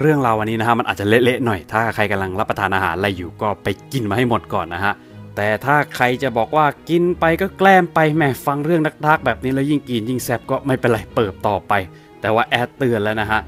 เรื่องราววันนี้นะฮะมันอาจจะเละๆหน่อย ถ้าใครกำลังรับประทานอาหารอะไรอยู่ก็ไปกินมาให้หมดก่อนนะฮะแต่ถ้าใครจะบอกว่ากินไปก็แกล้มไปแหมฟังเรื่องดักๆแบบนี้แล้วยิ่งกินยิ่งแซบก็ไม่เป็นไรเปิดต่อไป แต่ว่าแอดเตือนแล้วนะฮะ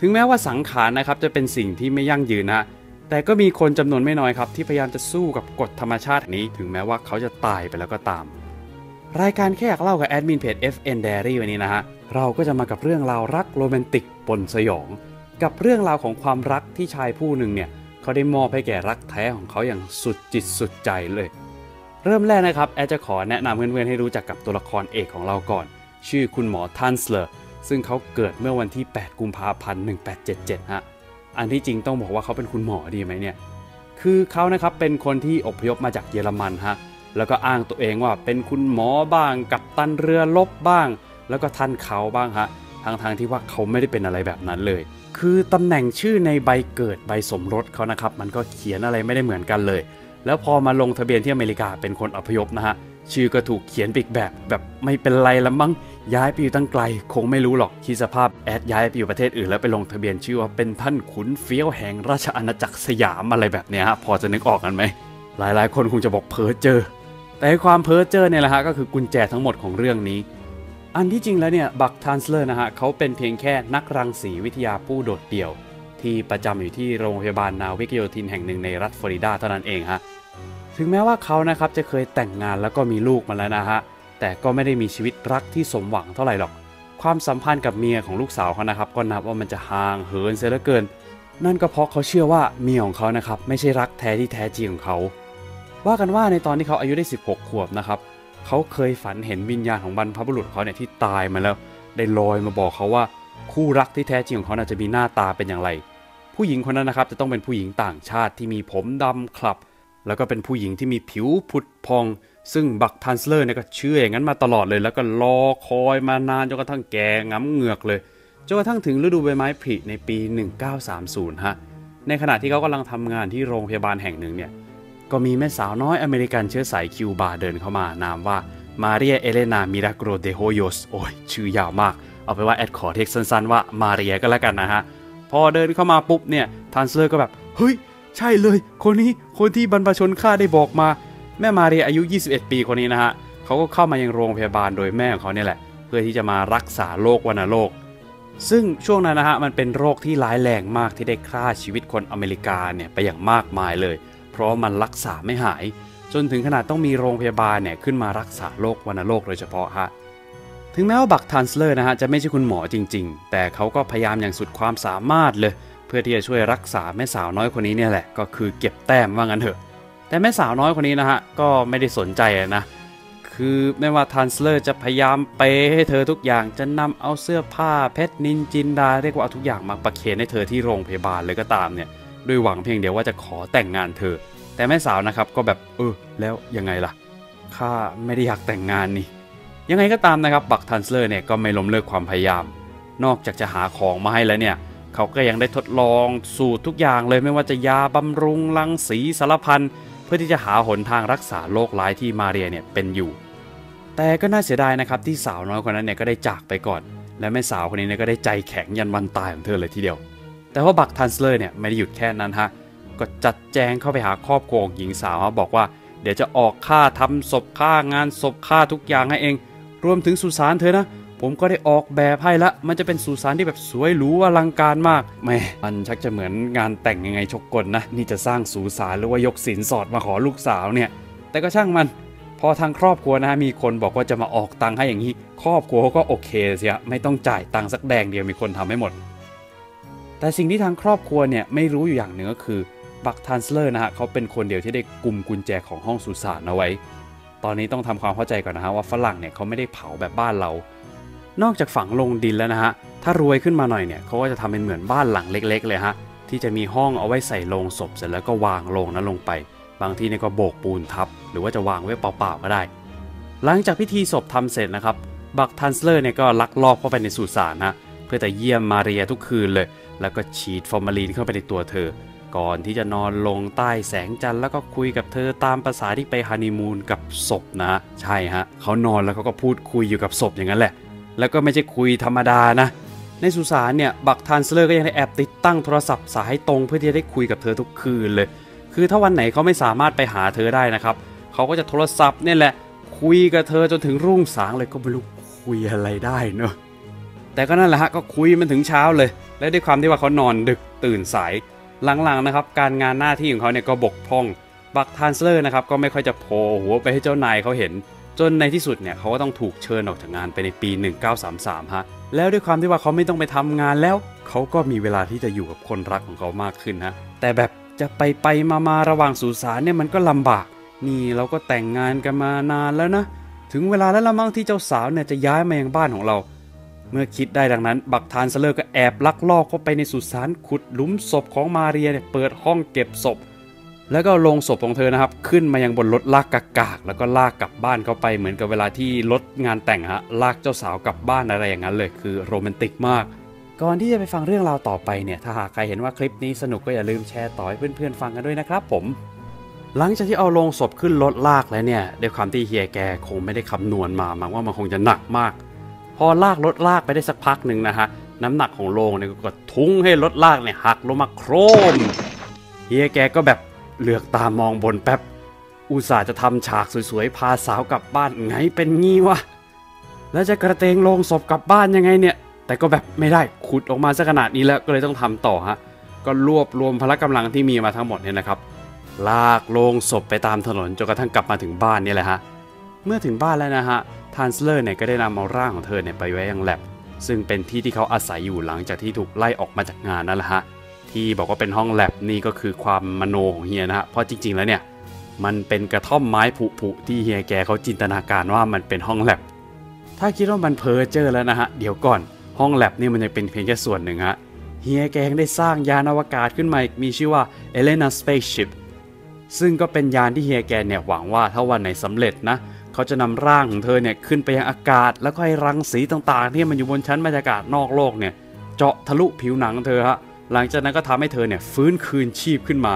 ถึงแม้ว่าสังขารนะครับจะเป็นสิ่งที่ไม่ยั่งยืนนะแต่ก็มีคนจำนวนไม่น้อยครับที่พยายามจะสู้กับกฎธรรมชาตินี้ ถึงแม้ว่าเขาจะตายไปแล้วก็ตาม รายการแค่อยากเล่ากับแอดมินเพจ FN Diary วันนี้นะฮะ เราก็จะมากับเรื่องราวรักโรแมนติกปนสยอง กับเรื่องราวของความรักที่ชายผู้หนึ่งเนี่ย เขาได้มอบให้แก่รักแท้ของเขาอย่างสุดจิตสุดใจเลย เริ่มแรกนะครับ แอดจะขอแนะนำเพื่อนๆให้รู้จักกับตัวละครเอกของเราก่อน ชื่อคุณหมอทันสเลอร์ซึ่งเขาเกิดเมื่อวันที่ 8 กุมภาพันธ์ 1877 ฮะ อันที่จริงต้องบอกว่าเขาเป็นคุณหมอดีไหมเนี่ย คือเขานะครับเป็นคนที่อพยพมาจากเยอรมันฮะ แล้วก็อ้างตัวเองว่าเป็นคุณหมอบ้าง กับตันเรือลบบ้าง แล้วก็ท่านเขาบ้างฮะทางทางที่ว่าเขาไม่ได้เป็นอะไรแบบนั้นเลย คือตำแหน่งชื่อในใบเกิดใบสมรสเขานะครับ มันก็เขียนอะไรไม่ได้เหมือนกันเลย แล้วพอมาลงทะเบียนที่อเมริกาเป็นคนอพยพนะฮะชื่อก็ถูกเขียนปอีกแบบแบบไม่เป็นไรล้วมั้งย้ายไปอยู่ตั้งไกล คงไม่รู้หรอกคิดสภาพแอดย้ายไปอยู่ประเทศอื่นแล้วไปลงทะเบียนชื่อว่าเป็นท่านขุนเฟี้ยวแห่งราชอาณาจักรสยามอะไรแบบเนี้ยฮะพอจะนึกออกกันไหมหลายๆ คนคงจะบอกเพ้อเจ้อ แต่ความเพ้อเจ้อเนี่ยแหละฮะก็คือกุญแจทั้งหมดของเรื่องนี้ อันที่จริงแล้วเนี่ยบักทันสเลอร์นะฮะเขาเป็นเพียงแค่นักรังสีวิทยาผู้โดดเดี่ยว ที่ประจำอยู่ที่โรงพยาบาลนาวิกโยธินแห่งหนึ่งในรัฐฟลอริดาเท่านั้นเองฮะถึงแม้ว่าเขานะครับจะเคยแต่งงานแล้วก็มีลูกมาแล้วนะฮะแต่ก็ไม่ได้มีชีวิตรักที่สมหวังเท่าไหร่หรอก ความสัมพันธ์กับเมียและลูกสาวเขานะครับก็นับว่ามันจะห่างเหินเสียเหลือเกิน นั่นก็เพราะเขาเชื่อว่าเมียของเขานะครับไม่ใช่รักแท้ที่แท้จริงของเขา ว่ากันว่าในตอนที่เขาอายุได้ 16 ขวบนะครับ เขาเคยฝันเห็นวิญญาณของบรรพบุรุษเขาเนี่ยที่ตายมาแล้ว ได้ลอยมาบอกเขาว่าคู่รักที่แท้จริงของเขาน่าจะมีหน้าตาเป็นอย่างไร ผู้หญิงคนนั้นนะครับจะต้องเป็นผู้หญิงต่างชาติที่มีผมดำคลับ แล้วก็เป็นผู้หญิงที่มีผิวผุดพอง ซึ่งบักทันสเลอร์เนี่ยก็เชื่ออย่างนั้นมาตลอดเลย แล้วก็รอคอยมานานจนกระทั่งแกง้ำเหงือกเลยจนกระทั่งถึงฤดูใบไม้ผลิในปี 1930ฮะในขณะที่เขากำลังทำงานที่โรงพยาบาลแห่งหนึ่งเนี่ย ก็มีแม่สาวน้อยอเมริกันเชื้อสายคิวบาเดินเข้ามานามว่ามาเรียเอเลนามิราโกรเดโฮโยสโอ้ยชื่อยาวมาก เอาเป็นว่าแอดขอเรียกสั้นๆว่ามาเรียก็แล้วกันนะฮะ พอเดินเข้ามาปุ๊บเนี่ยทันสเลอร์ก็แบบ เฮ้ย ใช่เลย คนนี้คนที่บรรพชนข้าได้บอกมา แม่มาเรียอายุ 21 ปีคนนี้นะฮะเขาก็เข้ามายังโรงพยาบาลโดยแม่ของเขาเนี่ยแหละ เพื่อที่จะมารักษาโรควัณโรคซึ่งช่วงนั้นนะฮะมันเป็นโรคที่ร้ายแรงมากที่ได้ฆ่าชีวิตคนอเมริกาเนี่ยไปอย่างมากมายเลย เพราะมันรักษาไม่หาย จนถึงขนาดต้องมีโรงพยาบาลเนี่ยขึ้นมารักษาโรควัณโรคโดยเฉพาะฮะถึงแม้ว่าบักทันสเลอร์นะฮะจะไม่ใช่คุณหมอจริง ๆ แต่เขาก็พยายามอย่างสุดความสามารถเลย เพื่อที่จะช่วยรักษาแม่สาวน้อยคนนี้เนี่ยแหละก็คือเก็บแต้มว่างั้นเถอะ แต่แม่สาวน้อยคนนี้นะฮะก็ไม่ได้สนใจนะคือไม่ว่าทันสเลอร์จะพยายามเปให้เธอทุกอย่างจะนำเอาเสื้อผ้าเพชรนินจินดาเรียกว่าเอาทุกอย่างมาประเคนให้เธอที่โรงพยาบาลเลยก็ตามเนี่ย ด้วยหวังเพียงเดียวว่าจะขอแต่งงานเธอ แต่แม่สาวนะครับก็แบบเออแล้วยังไงล่ะข้าไม่ได้อยากแต่งงานนี่ ยังไงก็ตามนะครับบักทันสเลอร์เนี่ยก็ไม่ล้มเลิกความพยายาม นอกจากจะหาของมาให้แล้วเนี่ยเขาก็ยังได้ทดลองสูตรทุกอย่างเลยไม่ว่าจะยาบำรุงรังสีสารพันเพื่อที่จะหาหนทางรักษาโรคร้ายที่มาเรียเนี่ยเป็นอยู่ แต่ก็น่าเสียดายนะครับที่สาวน้อยคนนั้นเนี่ยก็ได้จากไปก่อน และแม่สาวคนนี้เนี่ยก็ได้ใจแข็งยันวันตายของเธอเลยทีเดียว แต่ว่าบักทันสเลอร์เนี่ยไม่ได้หยุดแค่นั้นฮะ ก็จัดแจงเข้าไปหาครอบครัวหญิงสาวบอกว่า เดี๋ยวจะออกค่าทำศพค่างานศพค่าทุกอย่างให้เอง รวมถึงสุสานเธอนะ ผมก็ได้ออกแบบให้ละ มันจะเป็นสุสานที่แบบสวยหรูอลังการมากแหมมันชักจะเหมือนงานแต่งยังไงชกกลนะ นี่จะสร้างสุสานหรือว่ายกสินสอดมาขอลูกสาวเนี่ย แต่ก็ช่างมันพอทางครอบครัวนะมีคนบอกว่าจะมาออกตังค์ให้อย่างนี้ ครอบครัวเขาก็โอเคเสียไม่ต้องจ่ายตังค์สักแดงเดียวมีคนทำให้หมด แต่สิ่งที่ทางครอบครัวเนี่ยไม่รู้อยู่อย่างหนึ่งก็คือบักทันสเลอร์นะฮะเขาเป็นคนเดียวที่ได้กุมกุญแจของห้องสุสานเอาไว้ ตอนนี้ต้องทำความเข้าใจก่อนนะฮะว่าฝรั่งเนี่ยเขาไม่ได้เผาแบบบ้านเรา นอกจากฝังลงดินแล้วนะฮะถ้ารวยขึ้นมาหน่อยเนี่ยเขาก็จะทำเป็นเหมือนบ้านหลังเล็ก ๆ เลยฮะที่จะมีห้องเอาไว้ใส่โลงศพเสร็จแล้วก็วางโลงนั้นลงไป บางที่เนี่ยก็โบกปูนทับ หรือว่าจะวางไว้เปล่าๆก็ได้ หลังจากพิธีศพทำเสร็จนะครับบักทันสเลอร์เนี่ยก็ลักลอบเข้าไปในสุสานนะเพื่อจะเยี่ยมมาเรียทุกคืนเลย แล้วก็ฉีดฟอร์มาลีนเข้าไปในตัวเธอ ก่อนที่จะนอนลงใต้แสงจันทร์แล้วก็คุยกับเธอตามภาษาที่ไปฮันนีมูนกับศพนะ ใช่ฮะเขานอนแล้วเขาก็พูดคุยอยู่กับศพอย่างนั้นแหละ แล้วก็ไม่ใช่คุยธรรมดานะในสุสานเนี่ยบักทานสเลอร์ก็ยังได้แอบติดตั้งโทรศัพท์สายตรงเพื่อที่จะได้คุยกับเธอทุกคืนเลย คือถ้าวันไหนเขาไม่สามารถไปหาเธอได้นะครับเขาก็จะโทรศัพท์เนี่ยแหละคุยกับเธอจนถึงรุ่งสางเลยก็ไม่รู้คุยอะไรได้เนอะ แต่ก็นั่นแหละฮะก็คุยมันถึงเช้าเลย และด้วยความที่ว่าเขานอนดึกตื่นสาย หลังๆนะครับการงานหน้าที่ของเขาเนี่ยก็บกพร่อง บักทานเลอร์นะครับก็ไม่ค่อยจะโผล่หัวไปให้เจ้านายเขาเห็น จนในที่สุดเนี่ยเขาก็ต้องถูกเชิญออกจากงานไปในปี 1933ฮะแล้วด้วยความที่ว่าเขาไม่ต้องไปทำงานแล้ว เขาก็มีเวลาที่จะอยู่กับคนรักของเขามากขึ้นฮะแต่แบบจะไปไปมามาระหว่างสุสานเนี่ยมันก็ลำบาก นี่เราก็แต่งงานกันมานานแล้วนะ ถึงเวลาแล้วละมั่งที่เจ้าสาวเนี่ยจะย้ายมายังบ้านของเรา เมื่อคิดได้ดังนั้น บักทานสเลอร์ก็แอบลักลอบเข้าไปในสุสานขุดหลุมศพของมาเรียเนี่ยเปิดห้องเก็บศพ แล้วก็ลงศพของเธอนะครับ ขึ้นมายังบนรถลากกากๆแล้วก็ลากกลับบ้านเข้าไปเหมือนกับเวลาที่รถงานแต่งฮะลากเจ้าสาวกลับบ้านอะไรอย่างนั้นเลยคือโรแมนติกมากก่อนที่จะไปฟังเรื่องราวต่อไปเนี่ย ถ้าหากใครเห็นว่าคลิปนี้สนุกก็อย่าลืมแชร์ต่อให้เพื่อนๆฟังกันด้วยนะครับผม หลังจากที่เอาลงศพขึ้นรถลากแล้วเนี่ยด้วยความที่เฮียแกคงไม่ได้คำนวณมามังว่ามันคงจะหนักมาก พอลากรถลากไปได้สักพักหนึ่งนะฮะน้ำหนักของโลงเนี่ยก็ทุ้งให้รถลากเนี่ยหักลงมาโครมเฮียแกก็แบบเหลือกตามองบนแป๊บ อุตส่าห์จะทำฉากสวยๆ พาสาวกลับบ้านไงเป็นงี้วะ แล้วจะกระเตงลงศพกลับบ้านยังไงเนี่ย แต่ก็แบบไม่ได้ขุดออกมาซะขนาดนี้แล้วก็เลยต้องทำต่อฮะ ก็รวบรวมพละกำลังที่มีมาทั้งหมดเนี่ยนะครับ ลากโลงศพไปตามถนนจนกระทั่งกลับมาถึงบ้านนี่แหละฮะ เมื่อถึงบ้านแล้วนะฮะ ทานสเลอร์เนี่ยก็ได้นำเอาร่างของเธอเนี่ยไปไว้ยังแลบซึ่งเป็นที่ที่เขาอาศัยอยู่หลังจากที่ถูกไล่ออกมาจากงานนั่นแหละฮะที่บอกว่าเป็นห้องแลบนี่ก็คือความมโนของเฮียนะฮะเพราะจริง ๆแล้วเนี่ยมันเป็นกระท่อมไม้ผุๆที่เฮียแกเขาจินตนาการว่ามันเป็นห้องแลบถ้าคิดว่ามันเพอเจอแล้วนะฮะเดี๋ยวก่อนห้องแลบนี่มันยังเป็นเพียงแค่ส่วนหนึ่งฮะเฮียแกยังได้สร้างยานอวกาศขึ้นมาอีกมีชื่อว่า Elena Spaceship ซึ่งก็เป็นยานที่เฮียแกเนี่ยหวังว่าถ้าวันไหนสำเร็จนะ เขาจะนำร่างของเธอเนี่ยขึ้นไปยังอากาศ แล้วก็ให้รังสีต่างๆ ที่มันอยู่บนชั้นบรรยากาศนอกโลกเนี่ยเจาะทะลุผิวหนังเธอฮะหลังจากนั้นก็ทำให้เธอเนี่ยฟื้นคืนชีพขึ้นมา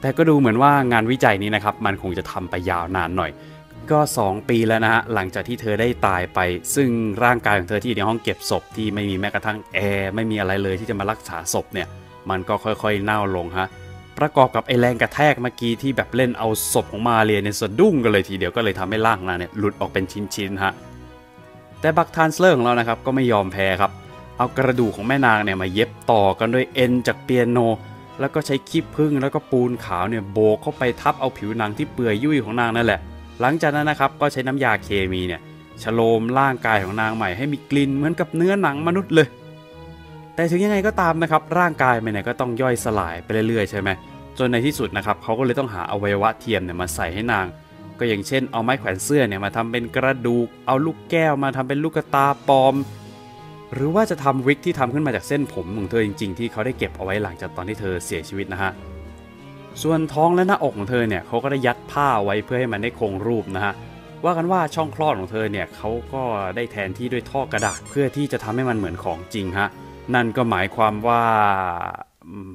แต่ก็ดูเหมือนว่างานวิจัยนี้นะครับมันคงจะทำไปยาวนานหน่อย ก็ 2 ปีแล้วนะฮะหลังจากที่เธอได้ตายไป ซึ่งร่างกายของเธอที่อยู่ในห้องเก็บศพที่ไม่มีแม้กระทั่งแอร์ไม่มีอะไรเลยที่จะมารักษาศพเนี่ยมันก็ค่อยๆเน่าลงฮะ ประกอบกับไอแรงกระแทกเมื่อกี้ที่แบบเล่นเอาศพของมาเรียเนี่ยสะดุ้งกันเลยทีเดียวก็เลยทำให้ร่างนางเนี่ยหลุดออกเป็นชิ้นๆฮะแต่บักทานสเลอร์ของเรานะครับก็ไม่ยอมแพ้ครับ เอากระดูกของแม่นางเนี่ยมาเย็บต่อกันด้วยเอ็นจากเปียโน แล้วก็ใช้ขี้ผึ้งแล้วก็ปูนขาวเนี่ยโบกเข้าไปทับเอาผิวหนังที่เปื่อยยุ่ยของนางนั่นแหละ หลังจากนั้นนะครับก็ใช้น้ำยาเคมีเนี่ยฉโลมร่างกายของนางใหม่ให้มีกลิ่นเหมือนกับเนื้อหนังมนุษย์เลย แต่ถึงยังไงก็ตามนะครับร่างกายมันเนี่ยก็ต้องย่อยสลายไปเรื่อยๆใช่ไหม จนในที่สุดนะครับเขาก็เลยต้องหาอวัยวะเทียมเนี่ยมาใส่ให้นาง ก็อย่างเช่น เอาไม้แขวนเสื้อเนี่ยมาทำเป็นกระดูก เอาลูกแก้วมาทำเป็นลูกตาปลอม หรือว่าจะทำวิกที่ทำขึ้นมาจากเส้นผมของเธอจริง ๆ ที่เขาได้เก็บเอาไว้หลังจากตอนที่เธอเสียชีวิตนะฮะส่วนท้องและหน้าอกของเธอเนี่ยเขาก็ได้ยัดผ้าไว้เพื่อให้มันได้คงรูปนะฮะว่ากันว่าช่องคลอดของเธอเนี่ยเขาก็ได้แทนที่ด้วยท่อกระดาษเพื่อที่จะทำให้มันเหมือนของจริงฮะนั่นก็หมายความว่า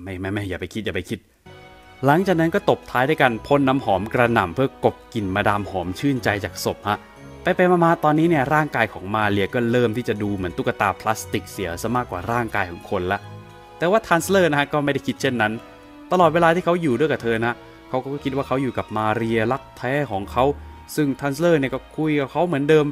ไม่ไม่ไม่อย่าไปคิดอย่าไปคิด หลังจากนั้นก็ตบท้ายด้วยการพ่นน้ำหอมกระหน่ำเพื่อกบกลิ่นมาดามหอมชื่นใจจากศพฮะไปไปมาๆตอนนี้เนี่ยร่างกายของมาเรียก็เริ่มที่จะดูเหมือนตุ๊กตาพลาสติกเสียซะมากกว่าร่างกายของคนละแต่ว่าทันสเลอร์นะฮะก็ไม่ได้คิดเช่นนั้น ตลอดเวลาที่เขาอยู่ด้วยกับเธอนะเขาก็คิดว่าเขาอยู่กับมาเรียรักแท้ของเขา ซึ่งทันสเลอร์เนี่ยก็คุยกับเขาเหมือนเดิม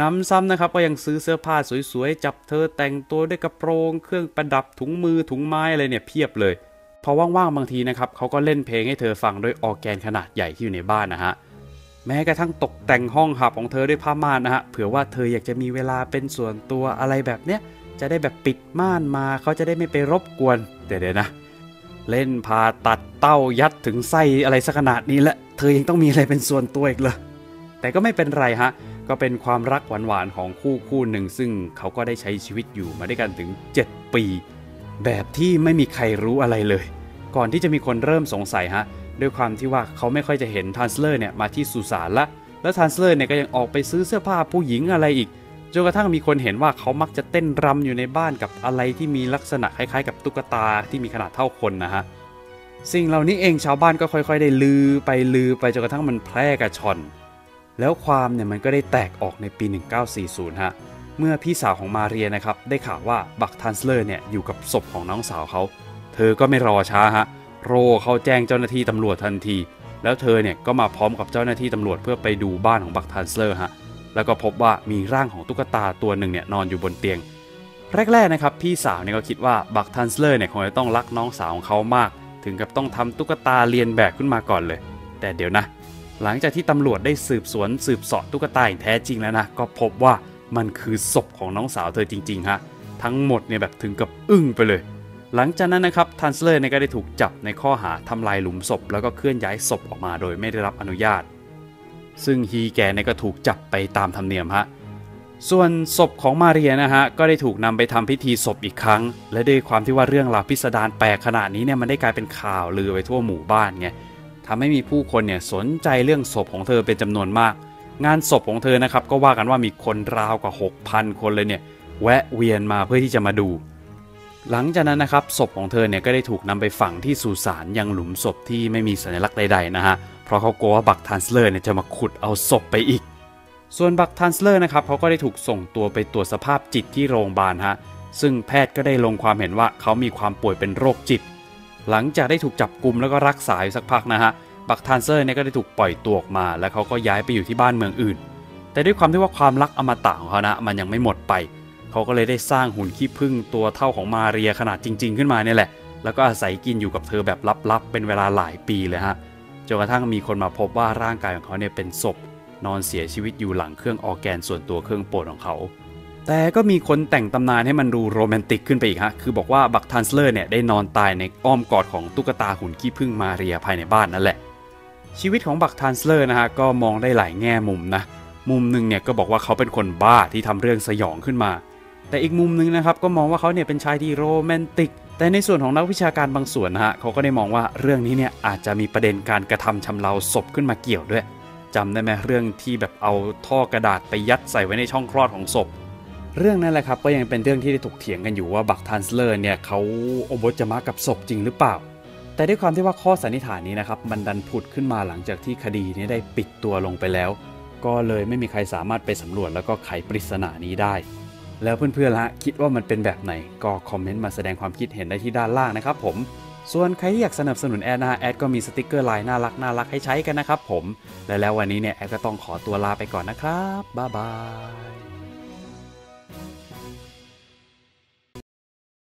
น้ำซ้ำนะครับก็ยังซื้อเสื้อผ้าสวยๆจับเธอแต่งตัวด้วยกระโปรง เครื่องประดับถุงมือถุงไม้อะไรเนี่ยเพียบเลย พอว่างๆบางทีนะครับเขาก็เล่นเพลงให้เธอฟังด้วยออแกนขนาดใหญ่ที่อยู่ในบ้านนะฮะแม้กระทั่งตกแต่งห้องหับของเธอด้วยผ้าม่านนะฮะเผื่อว่าเธออยากจะมีเวลาเป็นส่วนตัวอะไรแบบเนี้ยจะได้แบบปิดม่านมาเขาจะได้ไม่ไปรบกวนเดี๋ยวนะ เล่นผ่าตัดเต้ายัดถึงไส้อะไรสักขนาดนี้แล้วเธอยังต้องมีอะไรเป็นส่วนตัวอีกเลยแต่ก็ไม่เป็นไรฮะก็เป็นความรักหวานๆของคู่คู่หนึ่งซึ่งเขาก็ได้ใช้ชีวิตอยู่มาด้วยกันถึง 7 ปี แบบที่ไม่มีใครรู้อะไรเลย ก่อนที่จะมีคนเริ่มสงสัยฮะด้วยความที่ว่าเขาไม่ค่อยจะเห็นทันสเลอร์เนี่ยมาที่สุสานละ แล้วทันสเลอร์เนี่ยก็ยังออกไปซื้อเสื้อผ้าผู้หญิงอะไรอีกจนกระทั่งมีคนเห็นว่าเขามักจะเต้นรำอยู่ในบ้านกับอะไรที่มีลักษณะคล้ายๆ กับตุ๊กตาที่มีขนาดเท่าคนนะฮะสิ่งเหล่านี้เองชาวบ้านก็ค่อย ๆ ได้ลือไปลือไปจนกระทั่งมันแพร่กระฉ่อน แล้วความเนี่ยมันก็ได้แตกออกในปี 1940 ฮะ เมื่อพี่สาวของมาเรียนะครับได้ข่าวว่าบักทันสเลอร์เนี่ยอยู่กับศพของน้องสาวเขา เธอก็ไม่รอช้าฮะโร่เข้าแจ้งเจ้าหน้าที่ตำรวจทันที แล้วเธอเนี่ยก็มาพร้อมกับเจ้าหน้าที่ตำรวจเพื่อไปดูบ้านของบักทันสเลอร์ฮะแล้วก็พบว่ามีร่างของตุ๊กตาตัวหนึ่งเนี่ยนอนอยู่บนเตียง แรกๆนะครับพี่สาวเนี่ยก็คิดว่าบักทันสเลอร์เนี่ยคงจะต้องรักน้องสาวของเขามาก ถึงกับต้องทำตุ๊กตาเลียนแบบขึ้นมาก่อนเลย แต่เดี๋ยวนะ หลังจากที่ตำรวจได้สืบสวนสืบเสาะตุ๊กตาอย่างแท้จริงแล้วนะก็พบว่า มันคือศพของน้องสาวเธอจริงๆฮะทั้งหมดเนี่ยแบบถึงกับอึ้งไปเลย หลังจากนั้นนะครับทันสเลอร์เนี่ยก็ได้ถูกจับในข้อหาทำลายหลุมศพ แล้วก็เคลื่อนย้ายศพออกมาโดยไม่ได้รับอนุญาต ซึ่ง he แกเนี่ยก็ถูกจับไปตามธรรมเนียมฮะส่วนศพของมาเรียนะฮะก็ได้ถูกนำไปทำพิธีศพอีกครั้ง และด้วยความที่ว่าเรื่องราวพิสดารแปลกขนาดนี้เนี่ยมันได้กลายเป็นข่าวลือไปทั่วหมู่บ้านไงทำให้มีผู้คนเนี่ยสนใจเรื่องศพของเธอเป็นจำนวนมาก งานศพของเธอนะครับก็ว่ากันว่ามีคนราวกว่า 6,000 คนเลยเนี่ยแวะเวียนมาเพื่อที่จะมาดู หลังจากนั้นนะครับศพของเธอเนี่ยก็ได้ถูกนำไปฝังที่สุสานยังหลุมศพที่ไม่มีสัญลักษณ์ใดๆนะฮะเพราะเขากลัวว่าบักทันสเลอร์เนี่ยจะมาขุดเอาศพไปอีก ส่วนบักทันสเลอร์นะครับเขาก็ได้ถูกส่งตัวไปตรวจสภาพจิตที่โรงพยาบาลฮะซึ่งแพทย์ก็ได้ลงความเห็นว่าเขามีความป่วยเป็นโรคจิต หลังจากได้ถูกจับกุมแล้วก็รักษาอยู่สักพักนะฮะ บักทันสเลอร์เนี่ยก็ได้ถูกปล่อยตัวออกมา แล้วเขาก็ย้ายไปอยู่ที่บ้านเมืองอื่น แต่ด้วยความที่ว่าความรักอมตะของเขานะมันยังไม่หมดไป เขาก็เลยได้สร้างหุ่นขี้ผึ้งตัวเท่าของมาเรียขนาดจริง ๆ ขึ้นมาเนี่ยแหละ แล้วก็อาศัยกินอยู่กับเธอแบบลับๆเป็นเวลาหลายปีเลยฮะจนกระทั่งมีคนมาพบว่าร่างกายของเขาเนี่ยเป็นศพนอนเสียชีวิตอยู่หลังเครื่องออร์แกนส่วนตัวเครื่องโปรดของเขา แต่ก็มีคนแต่งตำนานให้มันดูโรแมนติกขึ้นไปอีกฮะ คือบอกว่าบักทันสเลอร์เนี่ยได้นอนตายในอ้อมกอดของตุ๊กตาหุ่นขี้ผึ้งมาเรียภายในบ้านนั่นแหละ ชีวิตของบักทันสเลอร์นะฮะก็มองได้หลายแง่มุมนะ มุมหนึ่งเนี่ยก็บอกว่าเขาเป็นคนบ้าที่ทำเรื่องสยองขึ้นมา แต่อีกมุมหนึ่งนะครับก็มองว่าเขาเนี่ยเป็นชายที่โรแมนติก แต่ในส่วนของนักวิชาการบางส่วนนะฮะเขาก็ได้มองว่าเรื่องนี้เนี่ยอาจจะมีประเด็นการกระทำชำเราศพขึ้นมาเกี่ยวด้วยจำได้ไหมเรื่องที่แบบเอาท่อกระดาษไปยัดใส่ไว้ในช่องคลอดของศพ เรื่องนั้นแหละครับก็ยังเป็นเรื่องที่ได้ถกเถียงกันอยู่ว่าบักทันสเลอร์เนี่ยเขาอบจมากับศพจริงหรือเปล่า แต่ด้วยความที่ว่าข้อสันนิษฐานนี้นะครับมันดันผุดขึ้นมาหลังจากที่คดีนี้ได้ปิดตัวลงไปแล้ว ก็เลยไม่มีใครสามารถไปสำรวจแล้วก็ไขปริศนานี้ได้ แล้วเพื่อนๆละคิดว่ามันเป็นแบบไหนก็คอมเมนต์มาแสดงความคิดเห็นได้ที่ด้านล่างนะครับผมส่วนใครที่อยากสนับสนุนแอดนะแอดก็มีสติกเกอร์ลายน่ารักน่ารักให้ใช้กันนะครับผมและแล้ววันนี้เนี่ยแอดก็ต้องขอตัวลาไปก่อนนะครับบ๊ายบาย